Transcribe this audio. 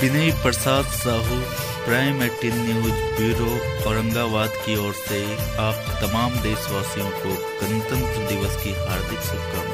Vinay Prasad Sahu, prime eighteen news bureau, Aurangabad की ओर से आप तमाम देशवासियों को गणतंत्र दिवस की हार्दिक शुभकामनाएँ।